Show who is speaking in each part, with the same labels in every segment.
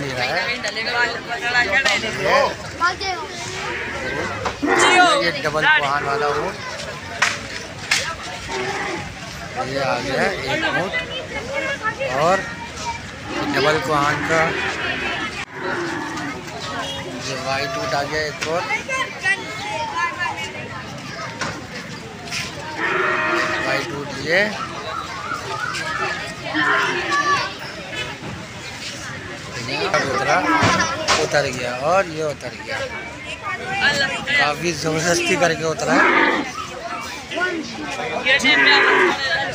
Speaker 1: नहीं रहा है ये डबल कुहान वाला हो। ये आ गया एक ऊँट और डबल कुहान का। ये वाइट वोट आ गया एक और। वाइट वोट ये। उतरा उतर गया और ये उतर गया। काफ़ी ज़बरदस्ती करके उतरा।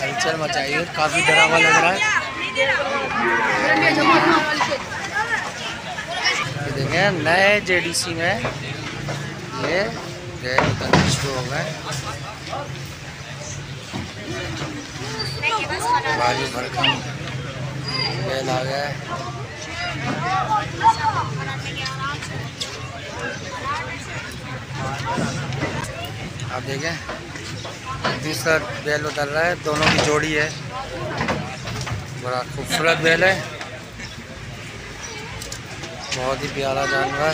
Speaker 1: हलचल मचाई है काफ़ी डरावा लग रहा है। देखें, नए जेडीसी में ये गए उतरना शुरू हो गए। भारी भरकम बेल आ गया। आप देखें तीसरा बैल उतर रहा है, दोनों की जोड़ी है। बड़ा खूबसूरत बैल है। बहुत ही प्यारा जानवर।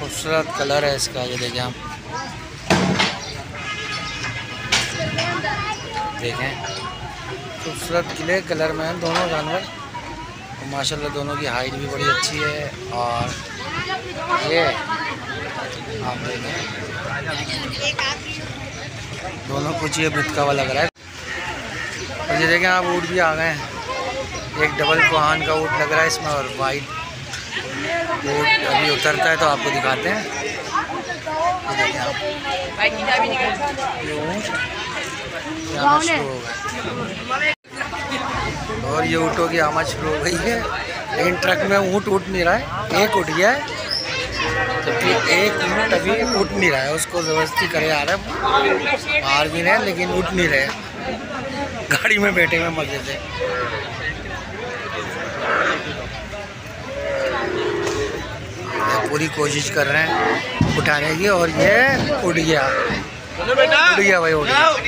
Speaker 1: खूबसूरत कलर है इसका, ये देखें आप। देखें। खूबसूरत किले, कलर में दोनों जानवर। तो माशाल्लाह दोनों की हाइट भी बड़ी अच्छी है और ये आप दोनों कुछ ये हुआ लग रहा है और ये देखें, आप ऊट भी आ गए हैं। एक डबल कुहान का ऊट लग रहा है इसमें और वाइट ऊट अभी उतरता है तो आपको दिखाते हैं। ये ये ऊँट ये ऊँटों की आमा शुरू हो गई है। लेकिन ट्रक में ऊँट उठ नहीं रहा है। एक उठ गया है। जबकि एक ऊँट अभी उठ नहीं रहा है। उसको व्यवस्थित करे आ रहा है। बाहर भी रहे लेकिन उठ नहीं रहे। गाड़ी में बैठे हुए मज़े से। पूरी कोशिश कर रहे हैं। उठाने की और ये उठ गया। उठ गया भाई, उठ गया।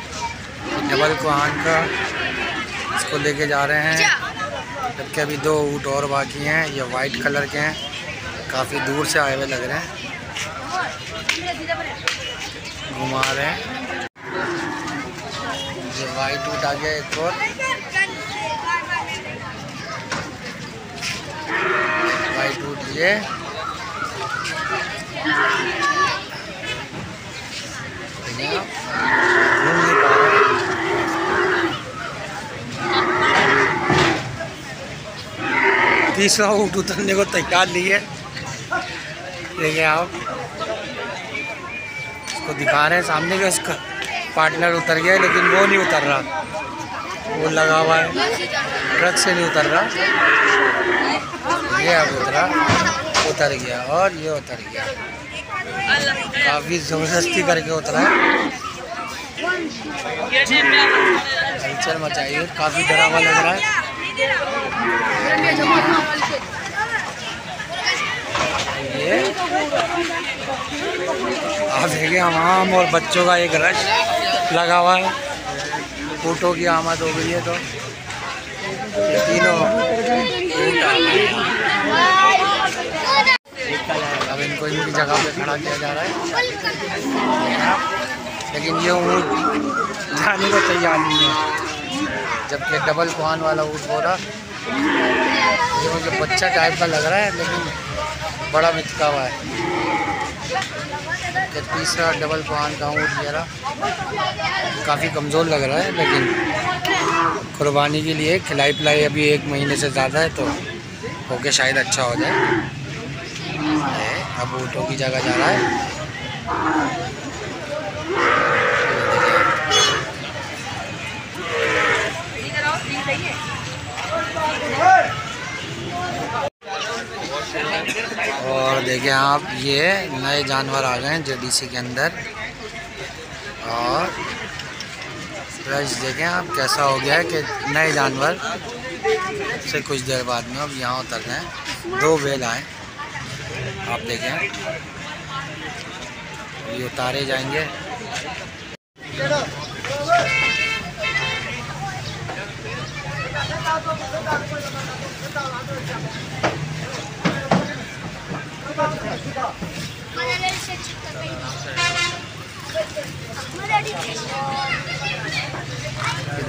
Speaker 1: डबल कुहान का इसको लेके जा रहे हैं। जबकि अभी दो ऊँट और बाकी हैं, ये वाइट कलर के हैं। काफ़ी दूर से आए हुए लग रहे हैं। घुमा रहे हैं। ये वाइट ऊँट आ गया एक और। वाइट ऊँट ये। तीसरा ऊँट उतरने को तैयार नहीं है। देखिए आप उसको दिखा रहे हैं सामने का उसका पार्टनर उतर गया लेकिन वो नहीं उतर रहा। वो लगा हुआ है। ट्रक से नहीं उतर रहा। ये अब उतरा। उतर गया और ये उतर गया। काफ़ी ज़बरदस्ती करके उतरा है। मचाई है। काफ़ी डरावा लग रहा है। की आवाम और बच्चों का एक रश लगा हुआ है। फ़ोटो की आमद हो गई है तो। अब इनको इनकी जगह पे खड़ा किया जा रहा है। लेकिन ये ऊँट जाने को तैयार नहीं है। जबकि डबल कुहान वाला ऊँट हो रहा। ये मुझे बच्चा टाइप का लग रहा है, लेकिन बड़ा मिचका हुआ है। कि तीसरा डबल पान गाँव वगैरह काफ़ी कमज़ोर लग रहा है, लेकिन कुर्बानी के लिए खिलाई पिलाई अभी एक महीने से ज़्यादा है तो होके शायद अच्छा हो जाए। अब ऊँटों की जगह जा रहा है। Hey! देखिए आप, ये नए जानवर आ गए हैं जेडीसी के अंदर। और फ्रेश देखें आप, कैसा हो गया है कि नए जानवर से कुछ देर बाद में अब यहाँ उतर रहे हैं। दो वेल आए। आप देखें। ये उतारे जाएँगे।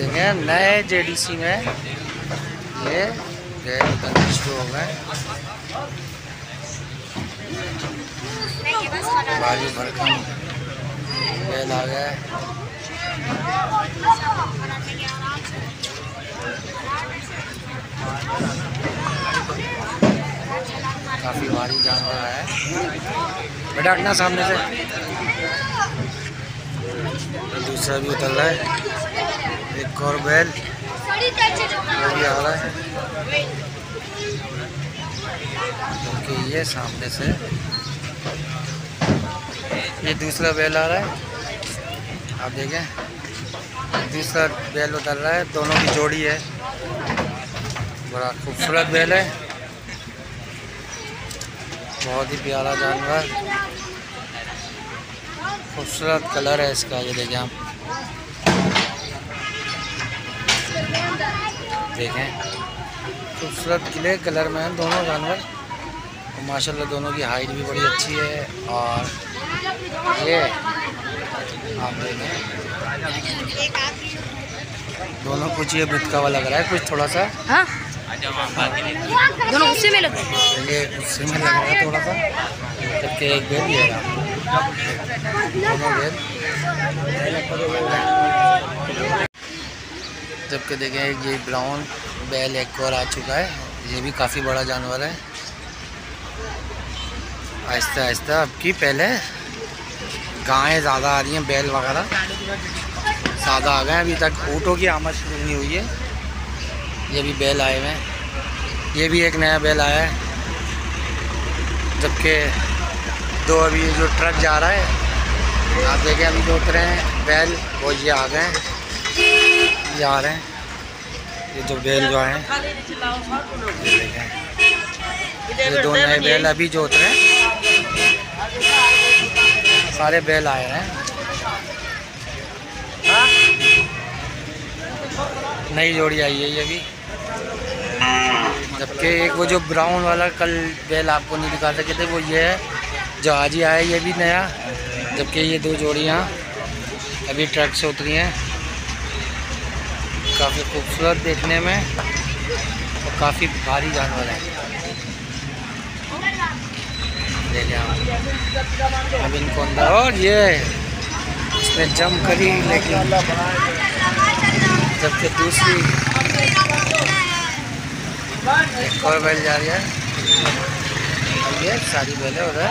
Speaker 1: देखें नए जेडीसी में। ये उतरना शुरू हो। गए बाजू भरकम आ गए काफ़ी भारी जानवर है। बेटा हटना सामने से। दूसरा भी उतर रहा है। और बैल। भी आ रहा है। क्योंकि ये सामने से। ये दूसरा बैल आ रहा है। आप देखें। दूसरा बैल उतर रहा है। दोनों की जोड़ी है। बड़ा खूबसूरत बैल है। बहुत ही प्यारा जानवर। खूबसूरत कलर है इसका, ये देखें आप। देखें। खूबसूरत किले कलर में है दोनों जानवर। माशाल्लाह दोनों की हाइट भी बड़ी अच्छी है और ये आप देखें। दोनों कुछ ये बितकावा लग रहा है कुछ थोड़ा सा। हाँ।
Speaker 2: दोनों गुस्से में लग
Speaker 1: ये गुस्से में लग रहा है थोड़ा सा। जबकि एक बेल ये रहा दोनों बेल जबकि देखें ये ब्राउन बैल एक और आ चुका है। ये भी काफ़ी बड़ा जानवर है। आहिस्ता आहिस्ता, अब की पहले गायें ज़्यादा आ रही हैं बैल वगैरह। ज़्यादा आ गए अभी तक ऊँटों की आमद शुरू नहीं हुई है। ये भी बैल आए हुए हैं। ये भी एक नया बैल आया है। जबकि दो अभी जो ट्रक जा रहा है, आप देखें, अभी जो उतरे हैं बैल वो ये आ गए हैं। ये आ रहे हैं। ये जो बैल जो आए हैं ये दो नए बैल अभी जो उतरे हैं। सारे बैल आए हैं। नई जोड़ी आई है ये भी जबकि एक वो जो ब्राउन वाला कल बैल आपको नहीं दिखा सके थे वो ये है जो आज ही आया ये भी नया। जबकि ये दो जोड़ियाँ अभी ट्रक से उतरी हैं। काफ़ी खूबसूरत देखने में और काफ़ी भारी जानवर है। अब इनको अंदर और ये इसने जम करी, लेकिन जबकि दूसरी एक और बैल जा रही है। ये सारी बैलें उधर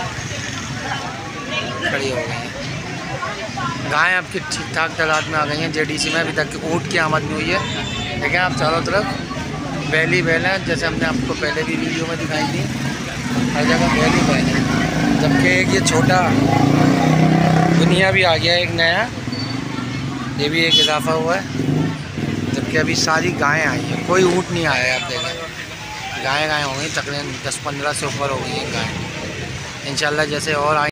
Speaker 1: खड़ी हो गई हैं। गायें आपकी ठीक ठाक तादाद में आ गई हैं जेडीसी में अभी तक ऊँट की आमद नहीं हुई है। लेकिन आप चारों तरफ़ बैल बैल हैं, जैसे हमने आपको पहले भी वीडियो में दिखाई थी। हर जगह बैल बैल हैं। जबकि एक ये छोटा दुनिया भी आ गया, एक नया। ये भी एक इजाफा हुआ है। जबकि अभी सारी गायें आई हैं। कोई ऊँट नहीं आया है, आप देखें। गायें गायें हो गई, तकरीबन दस पंद्रह से ऊपर हो गई हैं गायें। इंशाल्लाह जैसे और आई